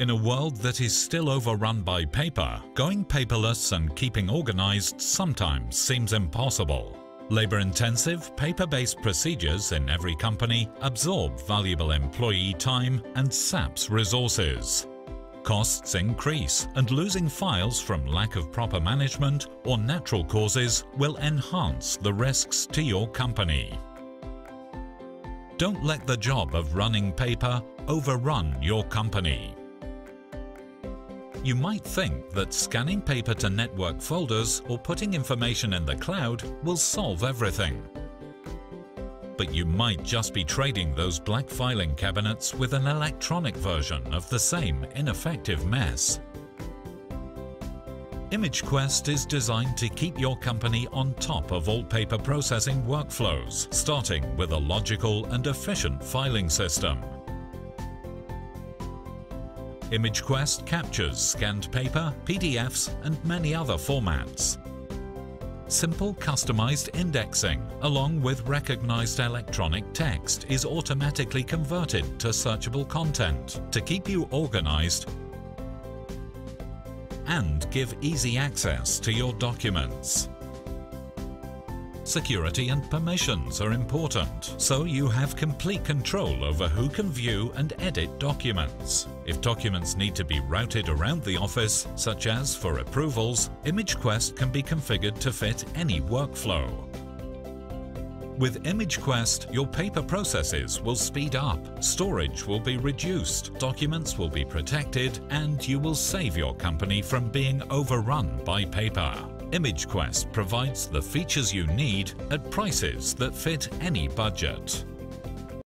In a world that is still overrun by paper, going paperless and keeping organized sometimes seems impossible. Labor-intensive, paper-based procedures in every company absorb valuable employee time and saps resources. Costs increase and losing files from lack of proper management or natural causes will enhance the risks to your company. Don't let the job of running paper overrun your company. You might think that scanning paper to network folders or putting information in the cloud will solve everything. But you might just be trading those black filing cabinets with an electronic version of the same ineffective mess. ImageQuest is designed to keep your company on top of all paper processing workflows, starting with a logical and efficient filing system. ImageQuest captures scanned paper, PDFs and many other formats. Simple customized indexing along with recognized electronic text is automatically converted to searchable content to keep you organized and give easy access to your documents. Security and permissions are important, so you have complete control over who can view and edit documents. If documents need to be routed around the office, such as for approvals, ImageQuest can be configured to fit any workflow. With ImageQuest, your paper processes will speed up, storage will be reduced, documents will be protected, and you will save your company from being overrun by paper. ImageQuest provides the features you need at prices that fit any budget.